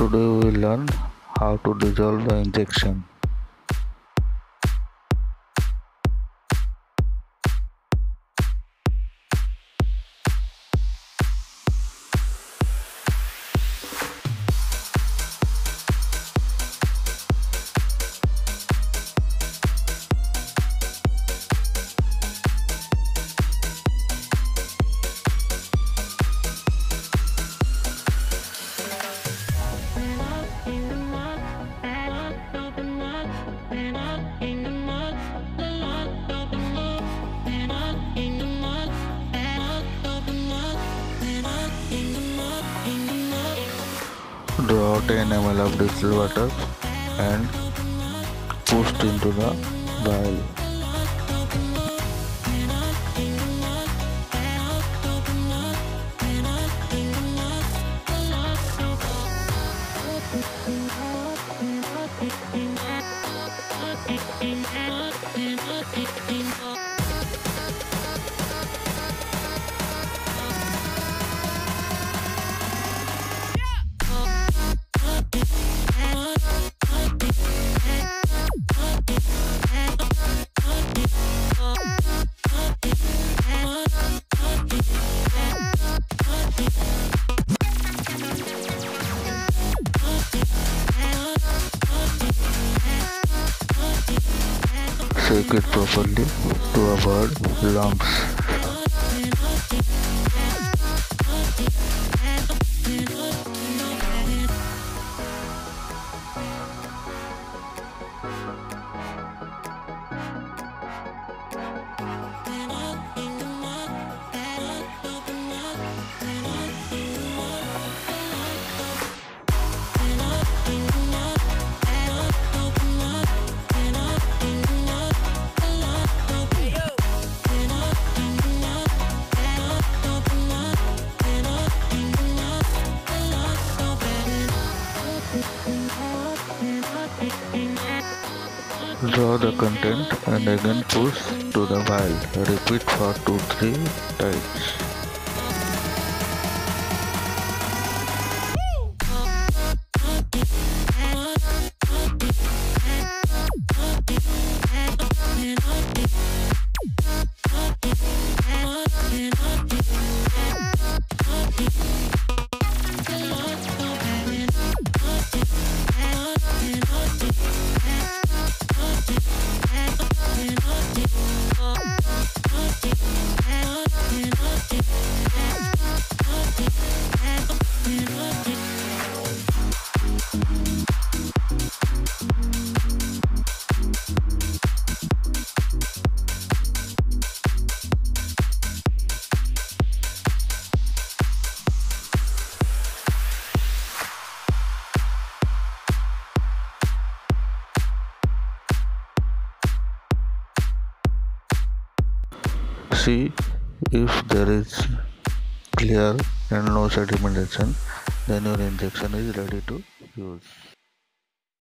Today we learn how to dissolve the injection. Draw 10 ml of distilled water and push into the vial. Shake it properly to avoid lumps. Draw the content and again push to the vial. Repeat for 2-3 times. See if there is clear and no sedimentation then your injection is ready to use